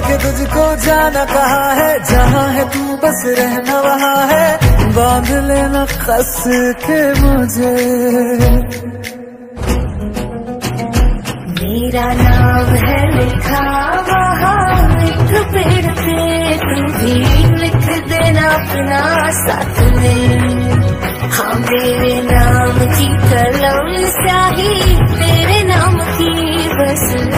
के तुझको जाना कहा है? जहाँ है तू बस रहना वहाँ है। बाँध लेना कस के मुझे। मेरा नाम है लिखा वहाँ। लिख पेड़ पे तू भी लिख देना अपना साथ में। हाँ मेरे नाम की कलम स्याही तेरे नाम की बस।